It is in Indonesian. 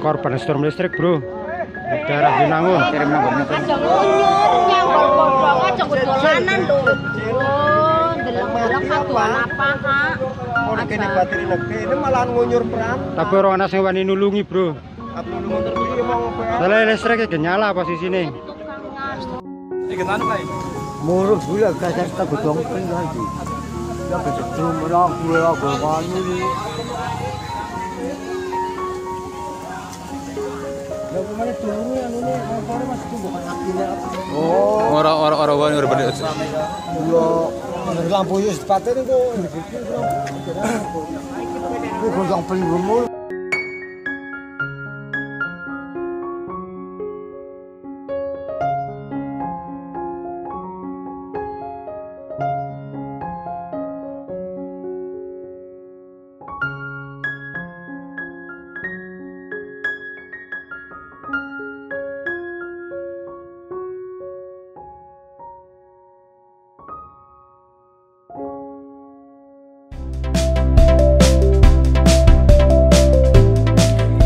Korban storm listrik, Bro. Daerah Binangun. Kirim nomornya kan. Aja ngunyur, nyanggol bodong aja dolanan lho. Oh, delok-delok apa, kene bateri negeri ini malah ngunyur peran. Tapi orang anak sing wani nulungi, Bro. Apa lu motor piye mau ngopo? Listrik iki nyala posisine. Murus gula kasar ta godong pen lagi. Ya betul merang gula. Oh, Ora ora ora wae ora bener. Yo lampu yo sepatene kok. Kok jangan pengen